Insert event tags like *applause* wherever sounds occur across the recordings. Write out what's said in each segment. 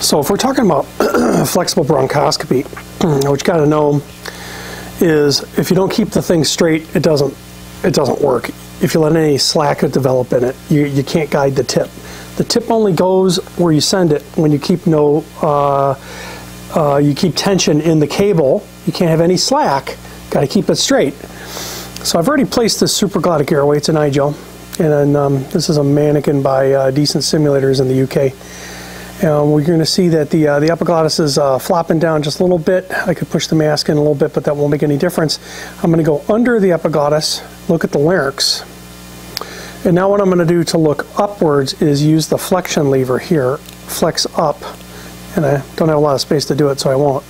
So if we're talking about *clears throat* flexible bronchoscopy, *clears throat* what you got to know is if you don't keep the thing straight, it doesn't it doesn't work. If you let any slack develop in it, you, you can't guide the tip. The tip only goes where you send it when you keep no uh, uh, you keep tension in the cable. You can't have any slack. Got to keep it straight. So I've already placed this supraglottic airway. It's an iGel, and then, um, this is a mannequin by uh, Decent Simulators in the UK. And we're going to see that the uh, the epiglottis is uh, flopping down just a little bit. I could push the mask in a little bit, but that won't make any difference. I'm going to go under the epiglottis, look at the larynx, and now what I'm going to do to look upwards is use the flexion lever here, flex up, and I don't have a lot of space to do it, so I won't.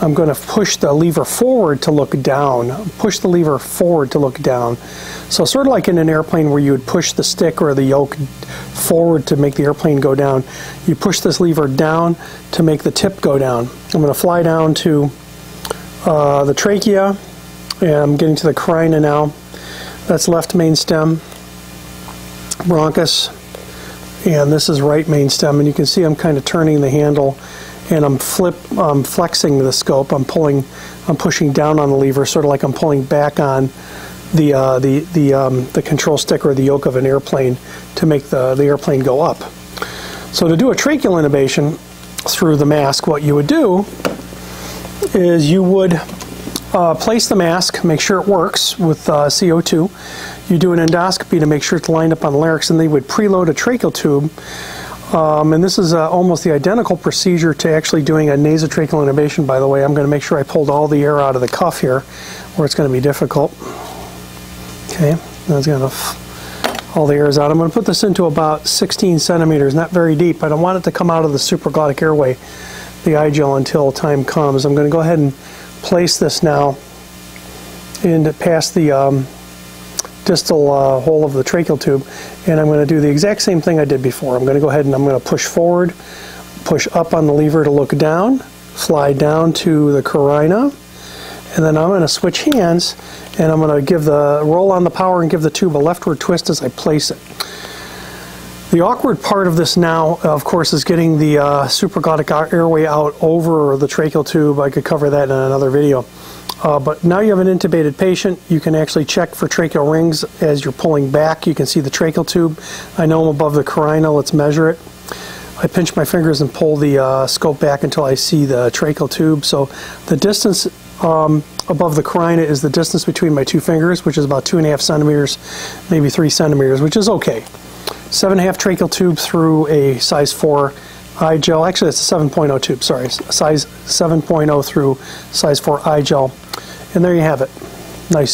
I'm going to push the lever forward to look down, push the lever forward to look down. So sort of like in an airplane where you would push the stick or the yoke forward to make the airplane go down, you push this lever down to make the tip go down. I'm going to fly down to uh, the trachea, and I'm getting to the carina now. That's left main stem, bronchus, and this is right main stem, and you can see I'm kind of turning the handle and I'm flip, um, flexing the scope. I'm pulling, I'm pushing down on the lever, sort of like I'm pulling back on the uh, the the um, the control stick or the yoke of an airplane to make the the airplane go up. So to do a tracheal intubation through the mask, what you would do is you would uh, place the mask, make sure it works with uh, CO2. You do an endoscopy to make sure it's lined up on the larynx, and they would preload a tracheal tube um, and this is uh, almost the identical procedure to actually doing a nasotracheal intubation, by the way. I'm going to make sure I pulled all the air out of the cuff here, or it's going to be difficult. Okay, that's going to all the air is out. I'm going to put this into about 16 centimeters, not very deep. I don't want it to come out of the supraglottic airway, the iGel, until time comes. I'm going to go ahead and place this now and past the um, distal uh, hole of the tracheal tube and I'm going to do the exact same thing I did before. I'm going to go ahead and I'm going to push forward, push up on the lever to look down, fly down to the carina, and then I'm going to switch hands and I'm going to give the roll on the power and give the tube a leftward twist as I place it. The awkward part of this now, of course, is getting the uh, supraglottic airway out over the tracheal tube. I could cover that in another video. Uh, but now you have an intubated patient. You can actually check for tracheal rings as you're pulling back. You can see the tracheal tube. I know I'm above the carina. Let's measure it. I pinch my fingers and pull the uh, scope back until I see the tracheal tube. So the distance um, above the carina is the distance between my two fingers, which is about two and a half centimeters, maybe three centimeters, which is okay. Seven and a half tracheal tube through a size four iGel. Actually, it's a 7.0 tube, sorry. Size 7.0 through size 4 iGel. And there you have it. Nice